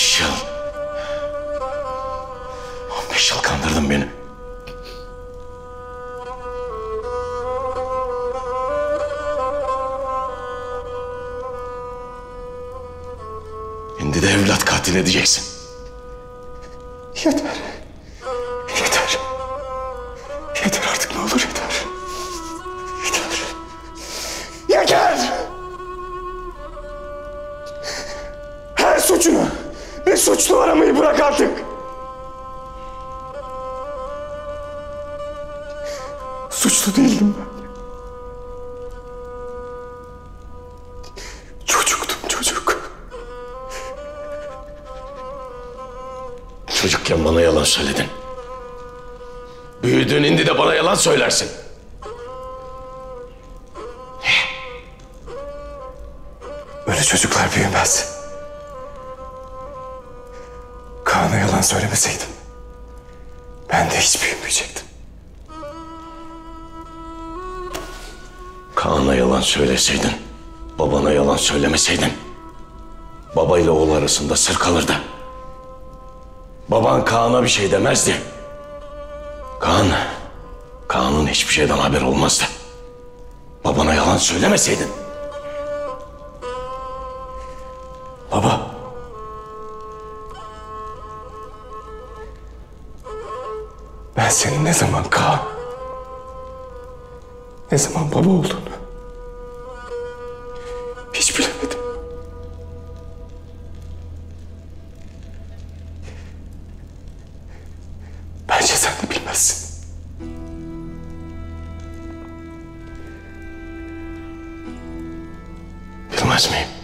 beş yıl. On beş yıl kandırdın beni. Şimdi de evlat katil edeceksin. Yeter. Yeter. Yeter artık ne olur yeter. Yeter. Yeter! Her suçunu suçlu aramayı bırak artık. Suçlu değildim ben. Çocuktum çocuk. Çocukken bana yalan söyledin. Büyüdün indi de bana yalan söylersin. Öyle çocuklar büyümez. Kaan'a yalan söylemeseydim ben de hiç büyümeyecektim. Kaan'a yalan söyleseydin, babana yalan söylemeseydin, baba ile oğul arasında sır kalırdı. Baban Kaan'a bir şey demezdi. Kaan, Kaan'ın hiçbir şeyden haber olmazdı. Babana yalan söylemeseydin. Ben senin ne zaman Kaan, ne zaman baba olduğunu hiç bilemedim. Bence sen de bilmezsin. Bilmez miyim?